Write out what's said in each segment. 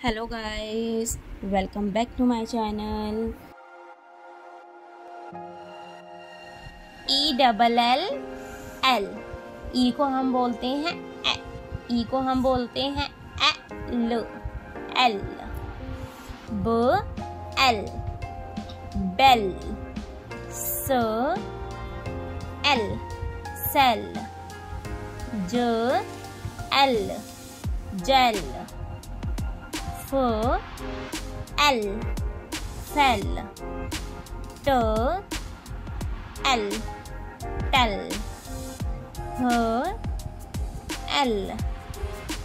Hello guys welcome back to my channel E double L L E को हम बोलते हैं ए ई को हम बोलते हैं L L B L bell S L sell J L jell F L fell T L tell H L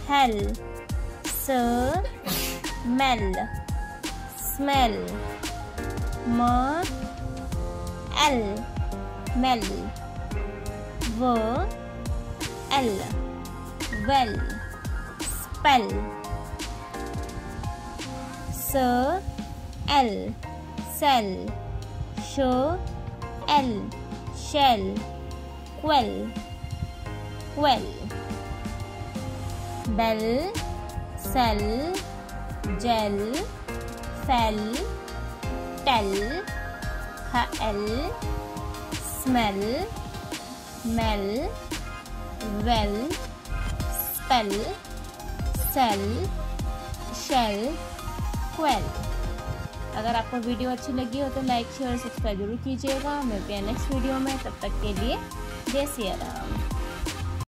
hell S mel. Smell. M L mel. V L. Well. Spell Sir L Cell Show L Shell Quell Quell Bell Cell Gel Fell Tell Hell Smell Mel Well Spell Cell Shell twelve अगर आपको video अच्छी लगी हो तो like share और subscribe ज़रूर कीजिएगा। मिलते हैं नेक्स्ट वीडियो में। तब तक के लिए जय सिया राम।